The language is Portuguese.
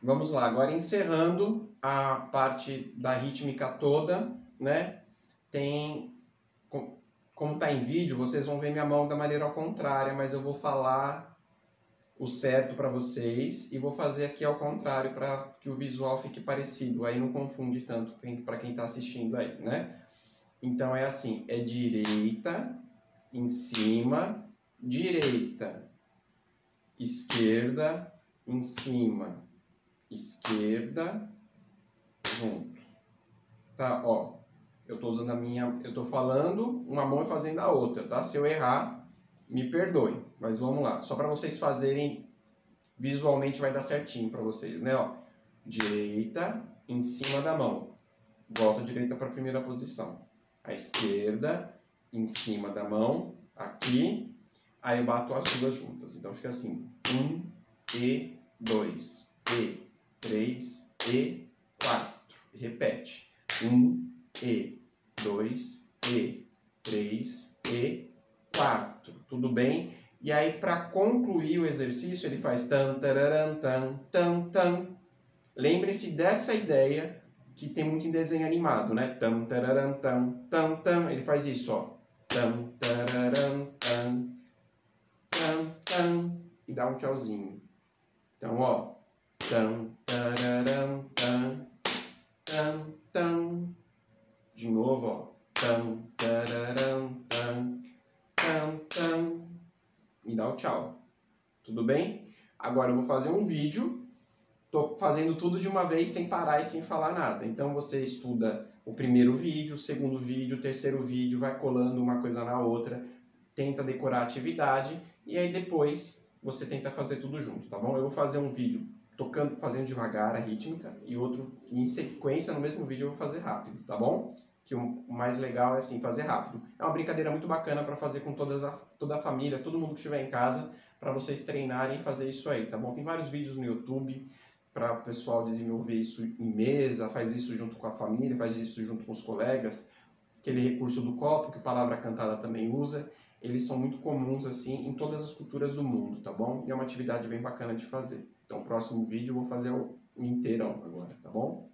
Vamos lá, agora encerrando a parte da rítmica toda, né? Tem como está em vídeo, vocês vão ver minha mão da maneira ao contrária, mas eu vou falar o certo para vocês e vou fazer aqui ao contrário para que o visual fique parecido. Aí não confunde tanto para quem está assistindo aí, né? Então é assim, é direita, em cima, direita, esquerda, em cima, esquerda, junto. Tá, ó. Eu estou usando a minha, eu estou falando uma mão e fazendo a outra, tá? Se eu errar, me perdoe, mas vamos lá. Só para vocês fazerem visualmente vai dar certinho para vocês, né? Ó, direita em cima da mão. Volta a direita para a primeira posição. A esquerda em cima da mão, aqui. Aí eu bato as duas juntas. Então fica assim: um e dois e três e quatro. Repete: um e dois, e, três, e, quatro. Tudo bem? E aí, para concluir o exercício, ele faz tan, tararam, tan, tan, tan. Lembre-se dessa ideia que tem muito em desenho animado, né? Tan, tararam, tan, tan, tan. Ele faz isso, ó. Tan, tararam, tan, tan, tan. E dá um tchauzinho. Então, ó. Tan, tararam, tan, tan, tan. De novo, ó. E dá o tchau. Tudo bem? Agora eu vou fazer um vídeo. Tô fazendo tudo de uma vez sem parar e sem falar nada. Então você estuda o primeiro vídeo, o segundo vídeo, o terceiro vídeo, vai colando uma coisa na outra, tenta decorar a atividade e aí depois você tenta fazer tudo junto, tá bom? Eu vou fazer um vídeo tocando, fazendo devagar a rítmica e outro em sequência no mesmo vídeo eu vou fazer rápido, tá bom? Que o mais legal é assim fazer rápido. É uma brincadeira muito bacana para fazer com todas a, toda a família, todo mundo que estiver em casa, para vocês treinarem e fazer isso aí, tá bom? Tem vários vídeos no YouTube para o pessoal desenvolver isso em mesa, faz isso junto com a família, faz isso junto com os colegas. Aquele recurso do copo que a palavra cantada também usa, eles são muito comuns assim em todas as culturas do mundo, tá bom? E é uma atividade bem bacana de fazer. Então, próximo vídeo eu vou fazer o inteirão agora, tá bom?